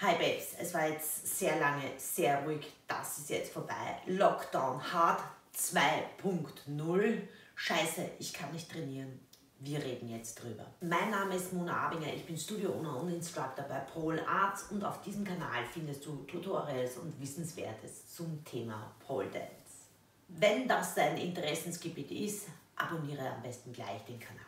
Hi Babes, es war jetzt sehr lange sehr ruhig, das ist jetzt vorbei. Lockdown Hard 2.0. Scheiße, ich kann nicht trainieren. Wir reden jetzt drüber. Mein Name ist Mona Abinger, ich bin Studio-Owner und Instructor bei Pole Arts und auf diesem Kanal findest du Tutorials und Wissenswertes zum Thema Pole Dance. Wenn das dein Interessensgebiet ist, abonniere am besten gleich den Kanal.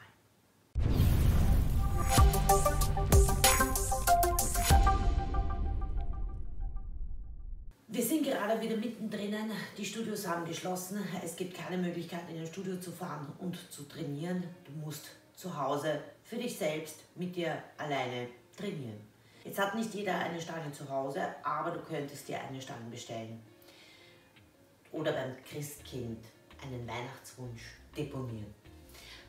Gerade wieder mittendrin. Die Studios haben geschlossen. Es gibt keine Möglichkeit, in ein Studio zu fahren und zu trainieren. Du musst zu Hause für dich selbst mit dir alleine trainieren. Jetzt hat nicht jeder eine Stange zu Hause, aber du könntest dir eine Stange bestellen. Oder beim Christkind einen Weihnachtswunsch deponieren.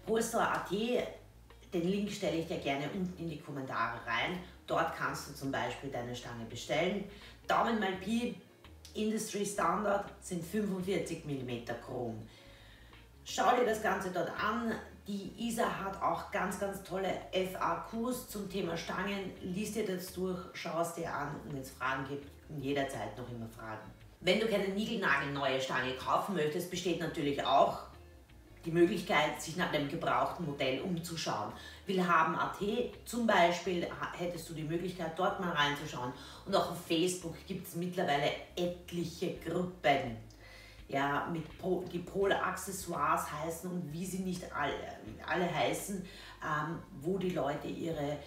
Polster.at, den Link stelle ich dir gerne unten in die Kommentare rein. Dort kannst du zum Beispiel deine Stange bestellen. Daumen mal Pi, Industry Standard sind 45 mm Chrom. Schau dir das Ganze dort an. Die ISA hat auch ganz, ganz tolle FAQs zum Thema Stangen. Lies dir das durch, schau es dir an und wenn es Fragen gibt, jederzeit noch immer fragen. Wenn du keine niegelnagelneue Stange kaufen möchtest, besteht natürlich auch die Möglichkeit, sich nach einem gebrauchten Modell umzuschauen. Willhaben.at zum Beispiel hättest du die Möglichkeit, dort mal reinzuschauen. Und auch auf Facebook gibt es mittlerweile etliche Gruppen, ja, mit Pro, die Pole Accessoires heißen und wie sie nicht alle, alle heißen, ähm, wo die Leute ihre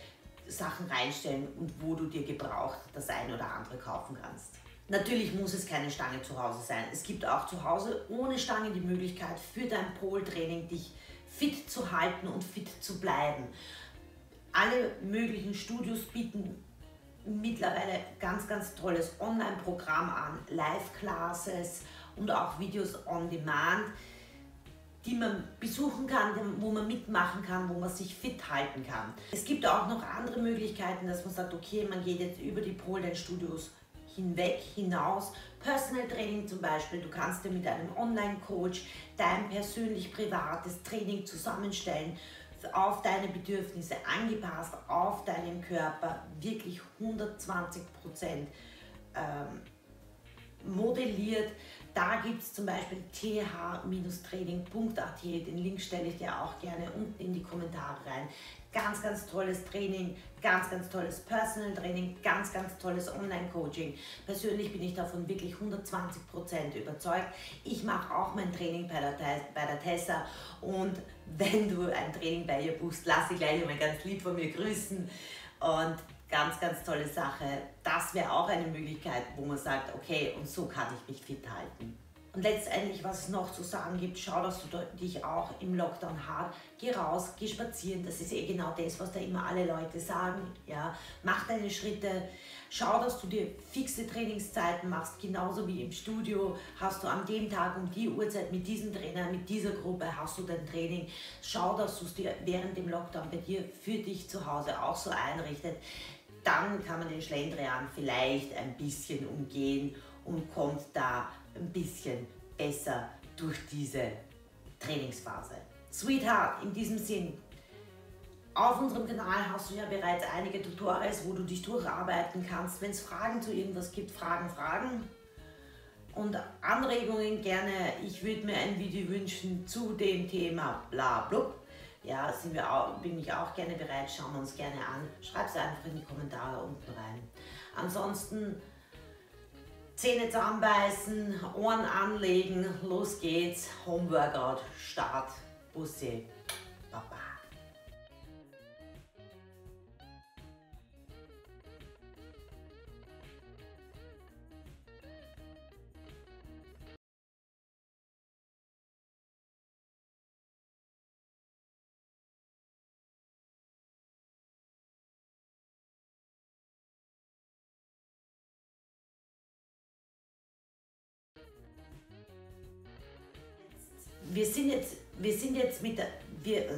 Sachen reinstellen und wo du dir gebraucht das eine oder andere kaufen kannst. Natürlich muss es keine Stange zu Hause sein. Es gibt auch zu Hause ohne Stange die Möglichkeit für dein Pole-Training dich fit zu halten und fit zu bleiben. Alle möglichen Studios bieten mittlerweile ganz, ganz tolles Online-Programm an, Live-Classes und auch Videos on Demand, die man besuchen kann, wo man mitmachen kann, wo man sich fit halten kann. Es gibt auch noch andere Möglichkeiten, dass man sagt, okay, man geht jetzt über die Pole Studios hinweg, hinaus. Personal Training zum Beispiel, du kannst dir mit einem Online-Coach dein persönlich privates Training zusammenstellen, auf deine Bedürfnisse angepasst, auf deinen Körper, wirklich 120 Prozent ähm, modelliert. Da gibt es zum Beispiel th-training.at, den Link stelle ich dir auch gerne unten in die Kommentare rein. Ganz, ganz tolles Training, ganz, ganz tolles Personal Training, ganz, ganz tolles Online-Coaching. Persönlich bin ich davon wirklich 120% überzeugt. Ich mache auch mein Training bei der, bei der Tessa und wenn du ein Training bei ihr buchst, lass ich gleich einmal ganz lieb von mir grüßen und ganz, ganz tolle Sache. Das wäre auch eine Möglichkeit, wo man sagt, okay, und so kann ich mich fit halten. Und letztendlich, was es noch zu sagen gibt, schau, dass du dich auch im Lockdown hart, geh raus, geh spazieren, das ist eh genau das, was da immer alle Leute sagen, ja, mach deine Schritte, schau, dass du dir fixe Trainingszeiten machst, genauso wie im Studio, hast du an dem Tag um die Uhrzeit mit diesem Trainer, mit dieser Gruppe hast du dein Training, schau, dass du es dir während dem Lockdown bei dir für dich zu Hause auch so einrichtet, dann kann man den Schlendrian vielleicht ein bisschen umgehen und kommt da ein bisschen besser durch diese Trainingsphase. Sweetheart, in diesem Sinn, auf unserem Kanal hast du ja bereits einige Tutorials, wo du dich durcharbeiten kannst. Wenn es Fragen zu irgendwas gibt, Fragen, Fragen. Und Anregungen gerne. Ich würde mir ein Video wünschen zu dem Thema bla blub. Ja, sind wir auch, bin ich auch gerne bereit. Schauen wir uns gerne an. Schreib es einfach in die Kommentare unten rein. Ansonsten Zähne zusammenbeißen, Ohren anlegen, los geht's, Homeworkout, Start, Bussi, Baba. Wir sind jetzt, wir sind jetzt mit der, wir,